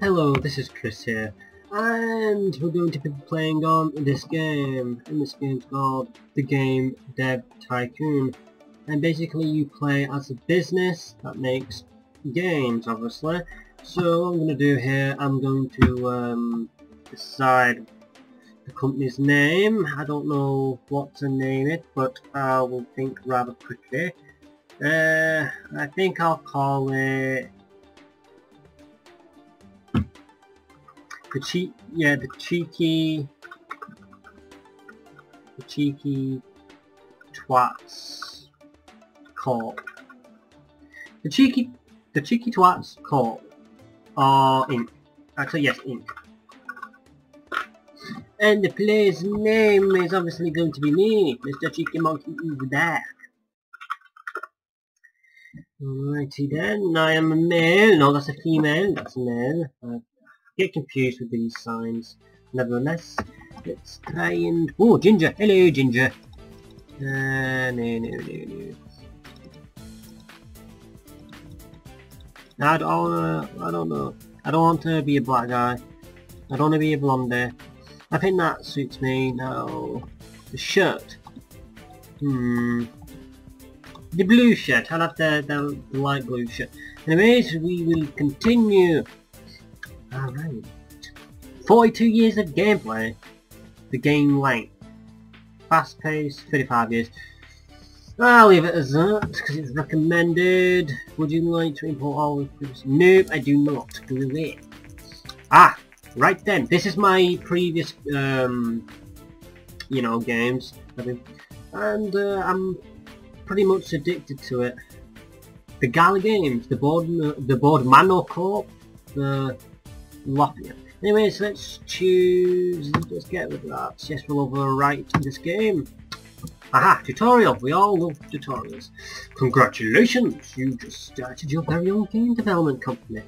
Hello, this is Chris here, and we're going to be playing on this game, and this game's called The Game Dev Tycoon, and basically you play as a business that makes games, obviously. So what I'm going to do here, I'm going to um, decide the company's name. I don't know what to name it, but I will think rather quickly. Uh, I think I'll call it the cheek, yeah, the cheeky, the cheeky twats corp. The cheeky, the cheeky twats corp are ink. Actually, yes, ink. And the player's name is obviously going to be me, Mr. Cheeky Monkey is back. Alrighty then, I am a male. No, that's a female. That's a male. Get confused with these signs. Nevertheless, let's try and... Oh, Ginger! Hello, Ginger! Uh, no, no, no, no. I don't, I don't know. I don't want to be a black guy. I don't want to be a blondie. I think that suits me. No. The shirt. Hmm. The blue shirt. I'll have the, the, the light blue shirt. Anyways, we will continue. Alright. 42 years of gameplay. The game length. Fast pace, 35 years. I'll leave it as that, because it's recommended. Would you like to import all the previous... Nope, I do not. Away. Ah! Right then, this is my previous, um, you know, games. And uh, I'm pretty much addicted to it. The Gala games, the board, the board Mano Corp, the Lafayette. Anyways, let's choose, let's get of that. Yes, we'll overwrite this game. Aha, tutorial. We all love tutorials. Congratulations, you just started your very own game development company.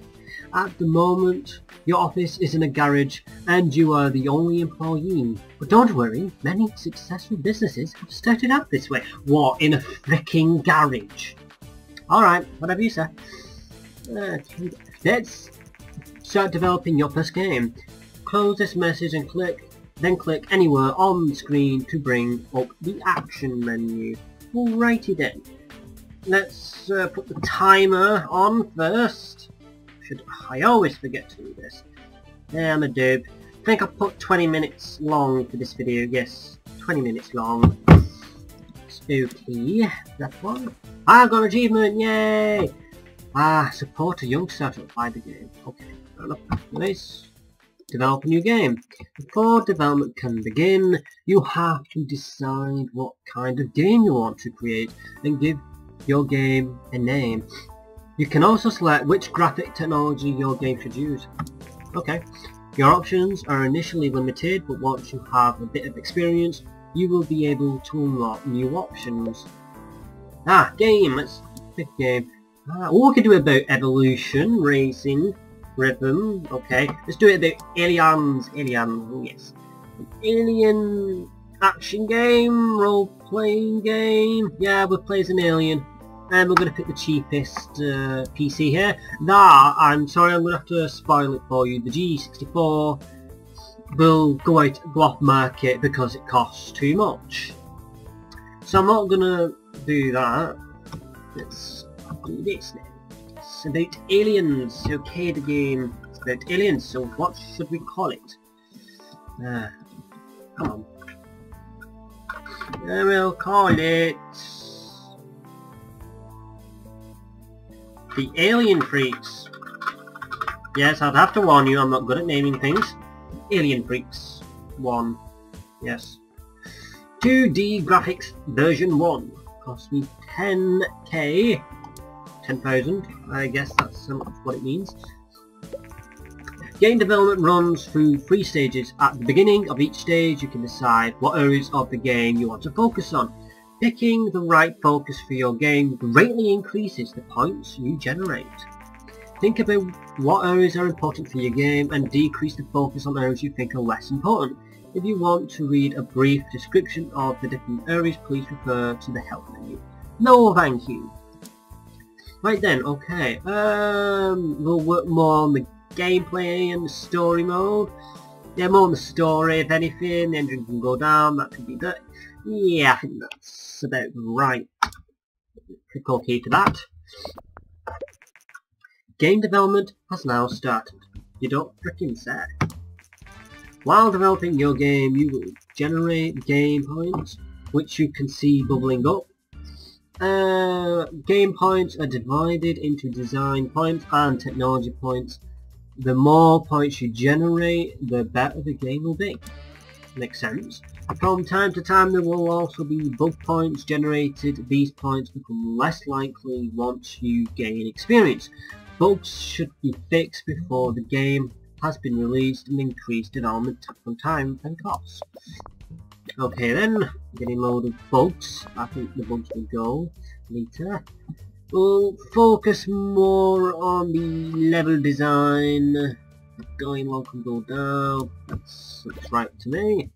At the moment, your office is in a garage and you are the only employee. But don't worry, many successful businesses have started out this way. What, in a freaking garage? Alright, whatever you say. Uh, let's start developing your first game. Close this message and click, then click anywhere on the screen to bring up the action menu. Alrighty then. Let's uh, put the timer on first. Should I always forget to do this. Yeah, I'm a doob. I think I put 20 minutes long for this video. Yes, 20 minutes long. Spooky. That one. I've got an achievement, yay! Ah, support a young startup by the game. Okay. Nice. Develop a new game. Before development can begin, you have to decide what kind of game you want to create and give your game a name. You can also select which graphic technology your game should use. Okay. Your options are initially limited, but once you have a bit of experience, you will be able to unlock new options. Ah, game! Let's pick game. Ah, what we can do about evolution, racing, rhythm. Okay, let's do it about aliens. Oh yes. Alien action game, role-playing game. Yeah, we'll play as an alien. And we're going to pick the cheapest uh, PC here. That, I'm sorry, I'm going to have to spoil it for you. The G64 will go out, go off market because it costs too much. So I'm not going to do that. Let's do this now. About aliens. Okay, the game. About aliens, so what should we call it? Uh, come on. We'll call it... The Alien Freaks. Yes, I'd have to warn you, I'm not good at naming things. Alien Freaks 1. Yes. 2D Graphics version 1. Cost me 10k. 10,000. I guess that's what it means. Game development runs through three stages. At the beginning of each stage you can decide what areas of the game you want to focus on. Picking the right focus for your game greatly increases the points you generate. Think about what areas are important for your game and decrease the focus on areas you think are less important. If you want to read a brief description of the different areas, please refer to the help menu. No thank you. Right then, okay, um, we'll work more on the gameplay and the story mode. Yeah, more on the story, if anything, the engine can go down, that could be good. Yeah, I think that's about right. Click OK to that. Game development has now started. You don't freaking say. While developing your game, you will generate game points, which you can see bubbling up. Uh, game points are divided into design points and technology points. The more points you generate, the better the game will be. Makes sense. From time to time there will also be bug points generated. These points become less likely once you gain experience. Bugs should be fixed before the game has been released and increased development time and cost. Okay then, getting load of bugs. I think the bugs will go later. We'll focus more on the level design. Going low can go down. That's looks right to me.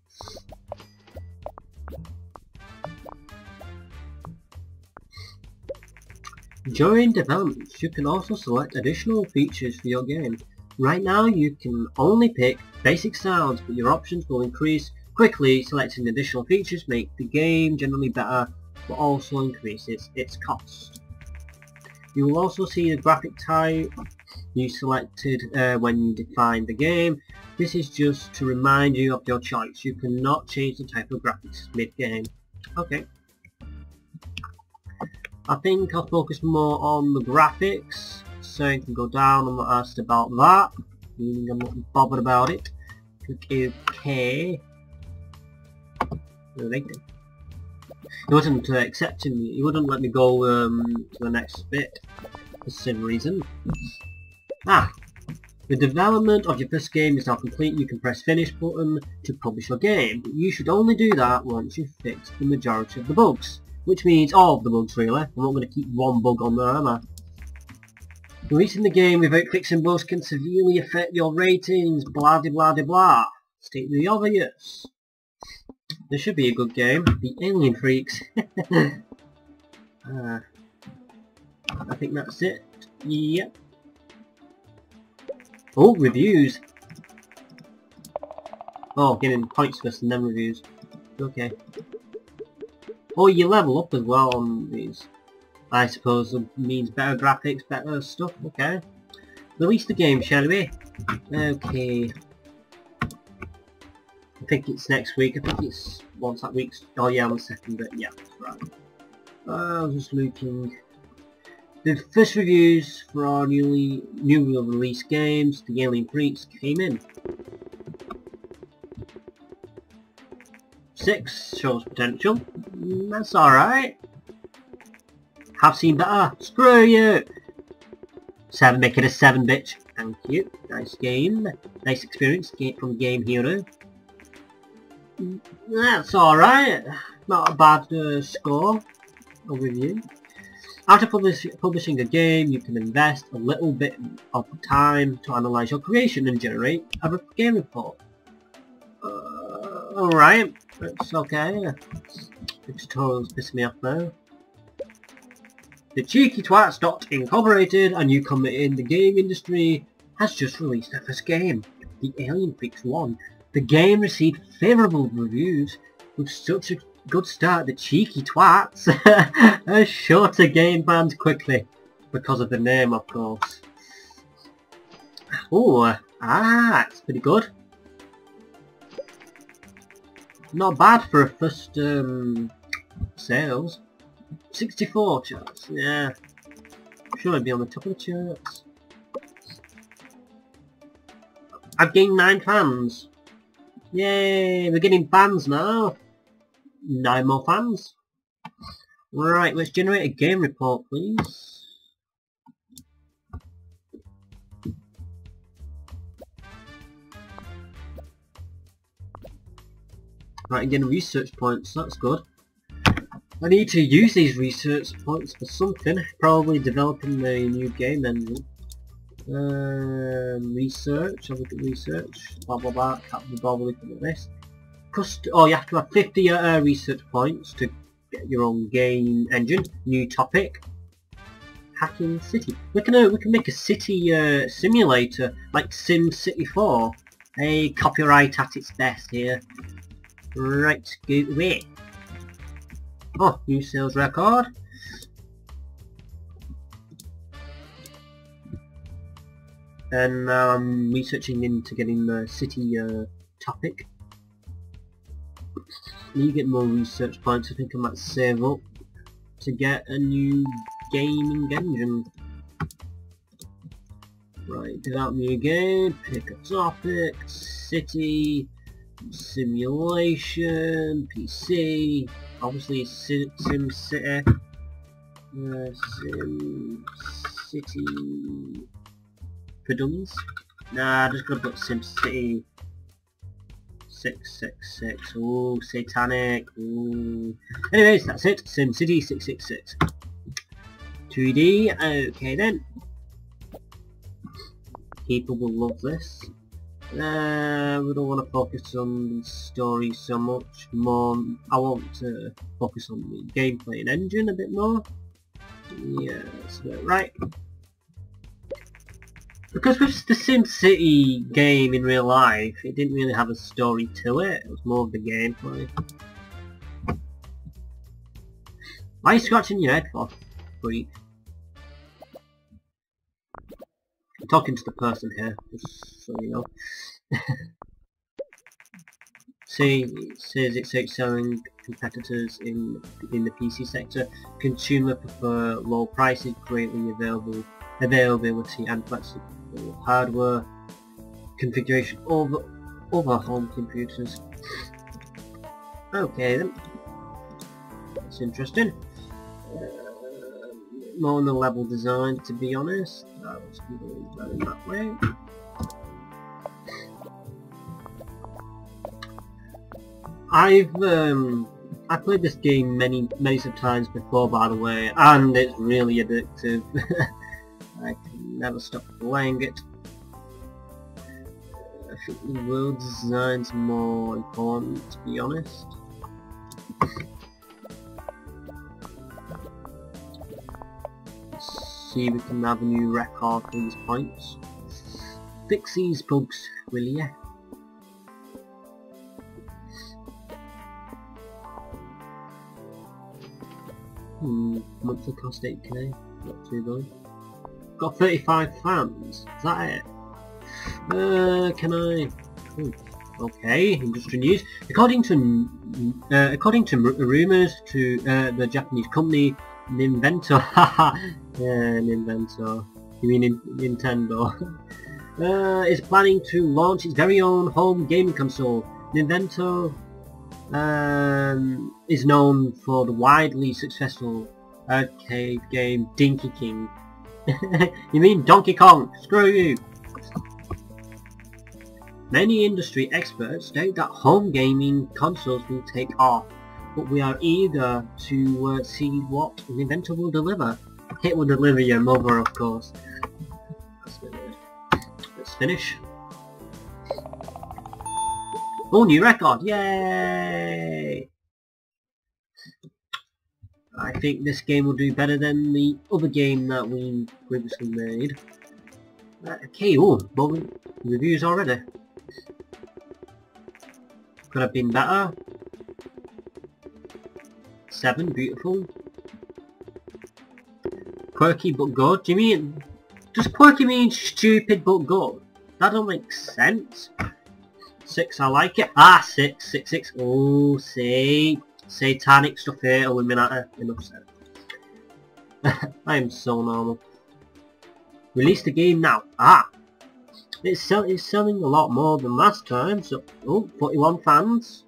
During development, you can also select additional features for your game. Right now you can only pick basic sounds, but your options will increase quickly. Selecting additional features make the game generally better, but also increases its cost. You will also see the graphic type you selected uh, when you define the game. This is just to remind you of your choice. You cannot change the type of graphics mid-game. Okay. I think I'll focus more on the graphics, so you can go down, I'm not asked about that, meaning I'm not bothered about it. Click OK. Right It wasn't uh, accepting me, He wouldn't let me go um, to the next bit, for some reason. Ah! The development of your first game is now complete, you can press finish button to publish your game, but you should only do that once you've fixed the majority of the bugs. Which means all of the bugs really. I'm not going to keep one bug on there, am I? Releasing the game without fixing bugs can severely affect your ratings, blah de blah de blah. State the obvious. This should be a good game. The Alien Freaks. uh, I think that's it. Yep. Oh, reviews. Oh, getting points first and then reviews. Okay. Oh, you level up as well on these. I suppose it means better graphics, better stuff. Okay. Release the game, shall we? Okay. I think it's next week. I think it's once that week's... Oh yeah, on the second bit. Yeah, right. Uh, I was just looking. The first reviews for our newly newly released games, The Alien Freaks, came in. Six shows potential. Mm, that's alright. Have seen better. Screw you! Seven, make it a seven, bitch. Thank you. Nice game. Nice experience from Game Hero. That's alright. Not a bad uh, score or review. After publish publishing a game, you can invest a little bit of time to analyze your creation and generate a game report. Uh, Alright. It's okay. The tutorial's pissing me off now. The Cheeky Twats dot Incorporated, a newcomer in the game industry, has just released their first game, The Alien Freaks 1. The game received favourable reviews. With such a good start, the Cheeky Twats sure to gain fans quickly, because of the name of course. Oh, ah, it's pretty good. Not bad for a first um, sales. 64 charts, yeah. Should I be on the top of the charts? I've gained 9 fans. Yay, we're getting fans now. 9 more fans. Right, let's generate a game report, please. Right, again, research points, that's good. I need to use these research points for something, probably developing a new game engine. Um, research, I'll look at research, blah blah blah, can't be bothered looking at this. Cust oh, you have to have 50 uh, research points to get your own game engine. New topic. hacking city. We can uh, we can make a city uh, simulator like Sim City 4. A copyright at its best here. Right, go away. Oh, new sales record. And now I'm researching into getting the city uh, topic. Need to get more research points. I think I might save up to get a new gaming engine. Right, develop new game, pick a topic, city, simulation, PC, obviously Sim, Sim City, uh, Sim City dummies. Nah, just gonna put Sim City 666. Ooh, satanic. Ooh. Anyways, that's it. Sim City 666. 2D. Okay then. People will love this. Uh, we don't want to focus on the story so much more. I want to focus on the gameplay and engine a bit more. Yeah, that's right. Because with the Sim City game in real life, it didn't really have a story to it. It was more of the gameplay. Why are you scratching your head for, freak? I'm talking to the person here, just so you know. See, it says it's outselling competitors in in the PC sector. Consumer prefer low prices, greatly available availability and flexible hardware configuration over over home computers. Okay then, that's interesting. Uh, more on the level design, to be honest. I was going that way. I've um, I played this game many many times before, by the way, and it's really addictive. Never stop playing it. I think the world design's more important, to be honest. See if we can have a new record for these points. Fix these bugs, will ya? Hmm, monthly cost 8k, not too bad. Got 35 fans. Is that it? Uh, can I? Ooh. Okay, industry news. According to uh, according to rumors to uh, the Japanese company Ninvento, haha, yeah, Ninvento. You mean in Nintendo? uh, is planning to launch its very own home gaming console. Ninvento um, is known for the widely successful arcade game Dinky King you mean Donkey Kong? Screw you! Many industry experts state that home gaming consoles will take off, but we are eager to uh, see what Nintendo will deliver. It will deliver your mother, of course. Let's finish. Oh, new record! Yay! I think this game will do better than the other game that we previously made. Okay, oh, well, reviews already. Could have been better. Seven, beautiful. Quirky but good. Do you mean... Does quirky mean stupid but good? That don't make sense. Six, I like it. Ah, six, six, six. Oh, see satanic stuff here, Illuminati, enough said. I am so normal. Release the game now. Ah! It's, sell it's selling a lot more than last time, so... Oh, 41 fans.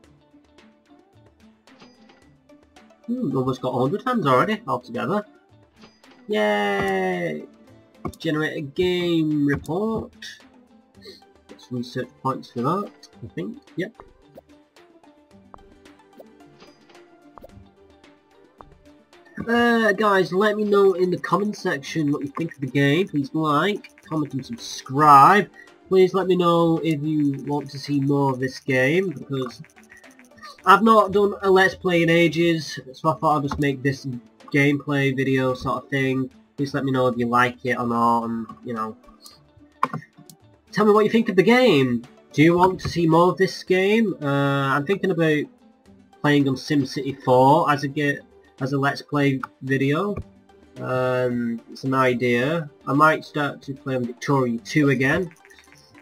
Hmm, almost got 100 fans already, altogether. Yay! Generate a game report. Let's research points for that, I think. Yep. Uh, guys, let me know in the comment section what you think of the game. Please like, comment and subscribe. Please let me know if you want to see more of this game, because I've not done a Let's Play in ages, so I thought I'd just make this gameplay video sort of thing. Please let me know if you like it or not, and, you know... Tell me what you think of the game! Do you want to see more of this game? Uh, I'm thinking about playing on SimCity 4 as a get as a Let's Play video. Um, it's an idea. I might start to play on Victoria 2 again.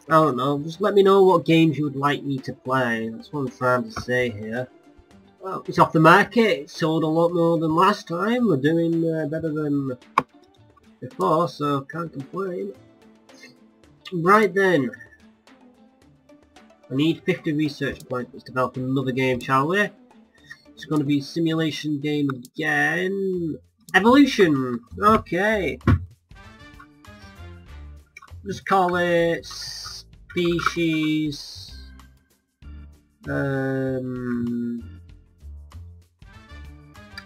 I don't know, just let me know what games you would like me to play. That's what I'm trying to say here. Well, it's off the market. It sold a lot more than last time. We're doing uh, better than before, so can't complain. Right then. I need 50 research points. Let's develop another game, shall we? It's going to be simulation game again. Evolution! Okay. Just call it species... Um...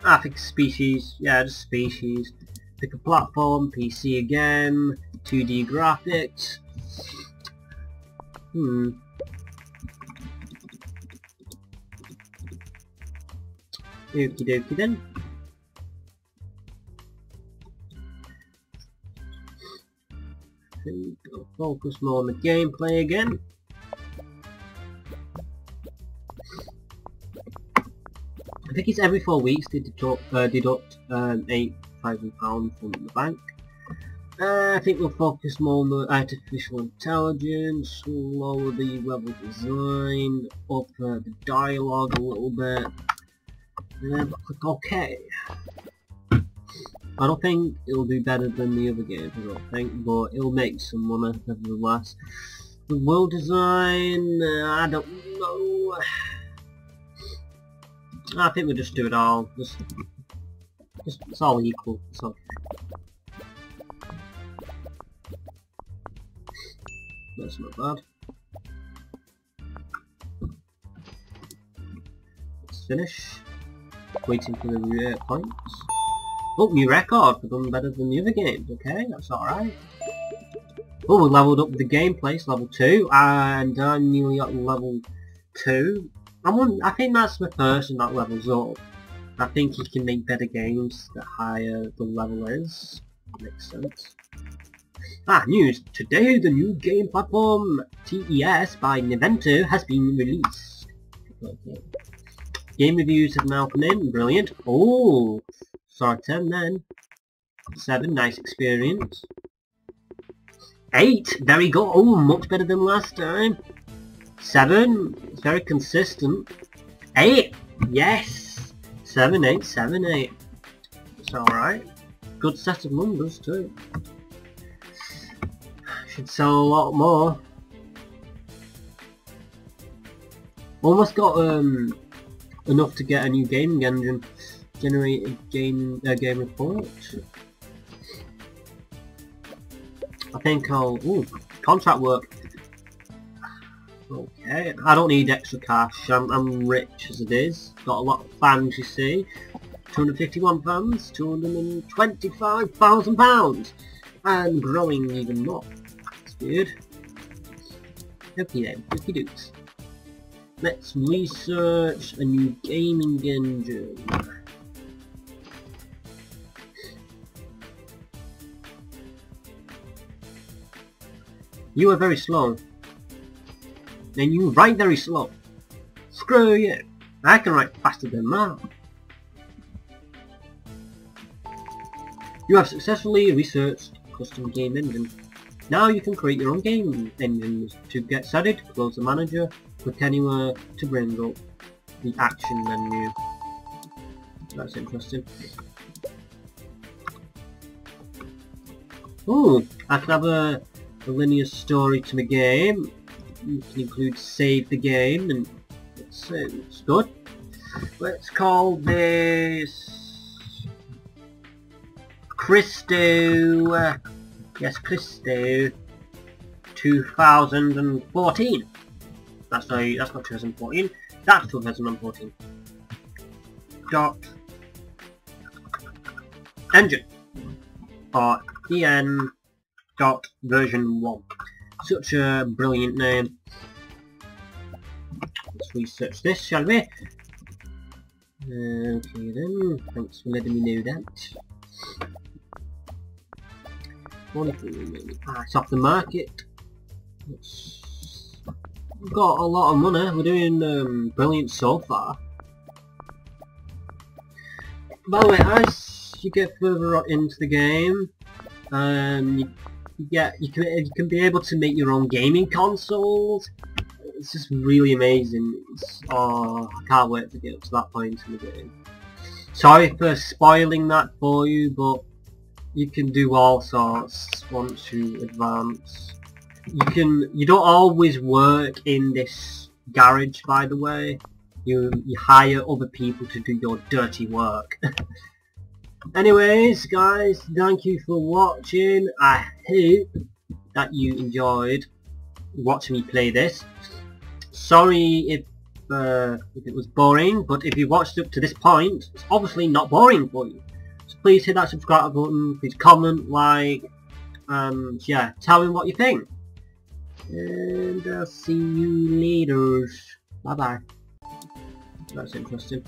I think species, yeah, just species. Pick a platform, PC again, 2D graphics. Hmm. Okie dokie then. Focus more on the gameplay again. I think it's every four weeks they deduct, uh, deduct um, £8,000 from the bank. Uh, I think we'll focus more on the artificial intelligence, lower the level design, up uh, the dialogue a little bit, and click OK. I don't think it'll do better than the other games, I don't think, but it'll make some money nevertheless. The world design, uh, I don't know. I think we'll just do it all. Just, just it's all equal. It's okay. That's not bad. Let's finish. Waiting for the uh, points. Oh, new record! We've done better than the other games. Okay, that's alright. Oh, we leveled up the gameplay, it's level 2, and I'm nearly at level 2. I'm on, I think that's the person that levels up. I think he can make better games the higher the level is. Makes sense. Ah, news! Today the new game platform TES by Ninvento has been released. Okay. Game reviews have now come in. Brilliant. Oh! Sorry, 10 then. 7, nice experience. 8, very good. Oh, much better than last time. 7, it's very consistent. 8, yes! 7, 8, 7, 8. It's alright. Good set of numbers too. Should sell a lot more. Almost got um enough to get a new gaming engine. Generate a game a game report. I think I'll ooh contract work. Okay, I don't need extra cash. I'm, I'm rich as it is. Got a lot of fans, you see. 251 fans, 225,000 pounds, and growing even more. That's good. Okay then, okie dukes. Let's research a new gaming engine. You are very slow. And you write very slow. Screw you. I can write faster than that. You have successfully researched custom game engine. Now you can create your own game engines. To get started, close the manager, click anywhere to bring up the action menu. That's interesting. Ooh, I can have a, a linear story to the game. You can include save the game and it's, uh, it's good. Let's call this Christo, uh, yes Christo 2014. That's not, that's not 2014, that's 2014. Dot engine or en dot version 1. Such a brilliant name. Let's research this, shall we? Okay then, thanks for letting me know that. Ah, it's off the market. We've got a lot of money. We're doing um, brilliant so far. By the way, as you get further into the game, um, you, you get you can you can be able to make your own gaming consoles. It's just really amazing. It's, oh, I can't wait to get up to that point in the game. Sorry for spoiling that for you, but you can do all sorts once you advance. You can you don't always work in this garage by the way. You you hire other people to do your dirty work. Anyways guys, thank you for watching. I hope that you enjoyed watching me play this. Sorry if uh, if it was boring, but if you watched up to this point, it's obviously not boring for you. So please hit that subscribe button, please comment, like, and yeah, tell me what you think. And I'll see you later. Bye bye. That's interesting.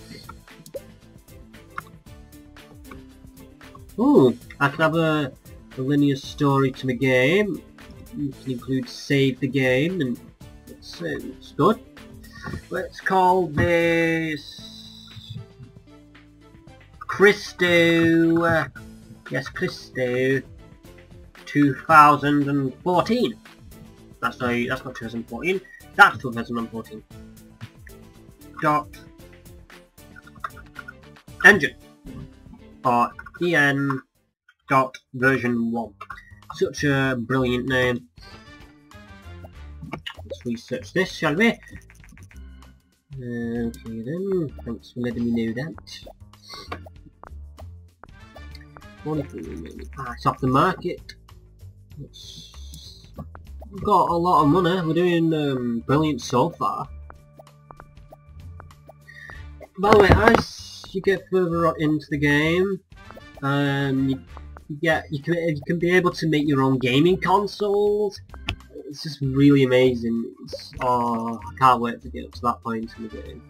Oh, I can have a, a linear story to my game. You can include save the game and it's, it's good. Let's call this Christo. Uh, yes, Christo 2014. That's no, that's not 2014. That's 2014. Dot engine or en dot version one. Such a brilliant name. Let's research this, shall we? Okay then, thanks for letting me know that. Ah, it's off the market. We've got a lot of money. We're doing um, brilliant so far. By the way, as you get further into the game, um, you, you get you can you can be able to make your own gaming consoles it's just really amazing. It's, oh, I can't wait to get up to that point in the game.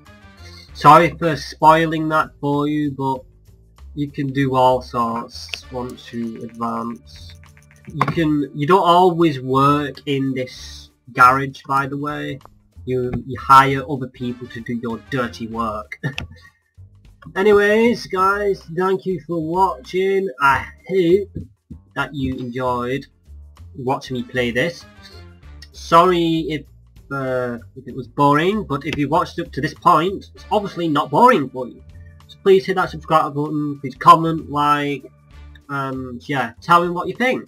Sorry for spoiling that for you, but you can do all sorts once you advance. You can, you don't always work in this garage, by the way. You, you hire other people to do your dirty work. Anyways, guys, thank you for watching. I hope that you enjoyed watching me play this. Sorry if, uh, if it was boring, but if you watched up to this point, it's obviously not boring for you. So please hit that subscribe button, please comment, like, and yeah, tell me what you think.